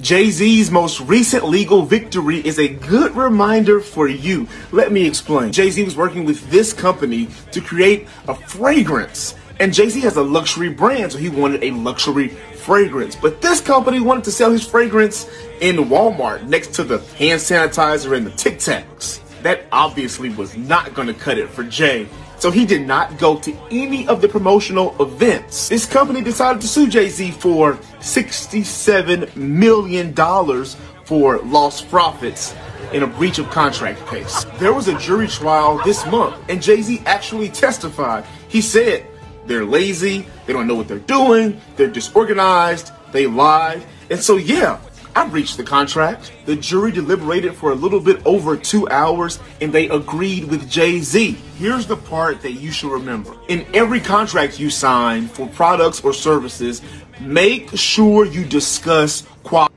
Jay Z's most recent legal victory is a good reminder for you. Let me explain. Jay Z was working with this company to create a fragrance. And Jay Z has a luxury brand, so he wanted a luxury fragrance. But this company wanted to sell his fragrance in Walmart next to the hand sanitizer and the Tic Tacs. That obviously was not going to cut it for Jay. So he did not go to any of the promotional events. This company decided to sue Jay Z for $67 million for lost profits in a breach of contract case. There was a jury trial this month, and Jay Z actually testified. He said, they're lazy, they don't know what they're doing, they're disorganized, they lied. And so, yeah, I breached the contract. The jury deliberated for a little bit over two hours and they agreed with Jay Z. Here's the part that you should remember. In every contract you sign for products or services, make sure you discuss quality